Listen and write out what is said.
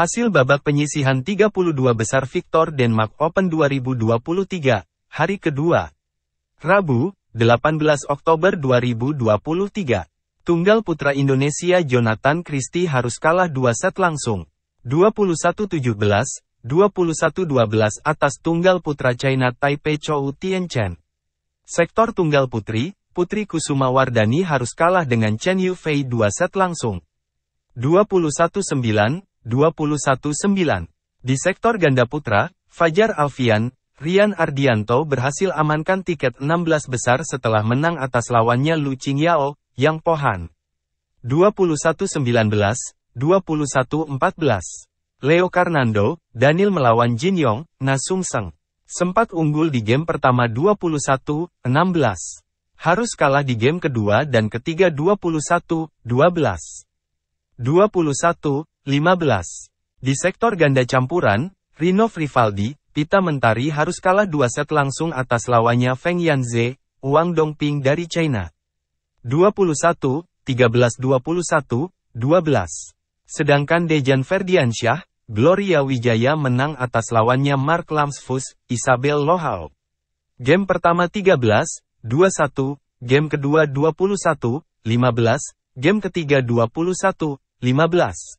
Hasil babak penyisihan 32 besar Victor Denmark Open 2023, hari kedua. Rabu, 18 Oktober 2023. Tunggal putra Indonesia Jonathan Christie harus kalah dua set langsung. 21-17, 21-12 atas tunggal putra China Taipei Chou Tianchen. Sektor tunggal putri, Putri Kusuma Wardani harus kalah dengan Chen Yufei dua set langsung. 21-9, 21-9. Di sektor ganda putra, Fajar Alfian, Rian Ardianto berhasil amankan tiket 16 besar setelah menang atas lawannya Lu Qingyao, Yang Pohan. 21-19, 21-14. Leo Karnando, Daniel melawan Jin Yong, Na Sung Seng. Sempat unggul di game pertama 21-16 harus kalah di game kedua dan ketiga 21-12. 21-15. Di sektor ganda campuran, Rino Frivaldi, Pita Mentari harus kalah dua set langsung atas lawannya Feng Yanze, Wang Dongping dari China. 21, 13-21, 12. Sedangkan Dejan Ferdiansyah, Gloria Wijaya menang atas lawannya Mark Lamsfus, Isabel Lohau. Game pertama 13, 21, game kedua 21, 15, game ketiga 21, 15.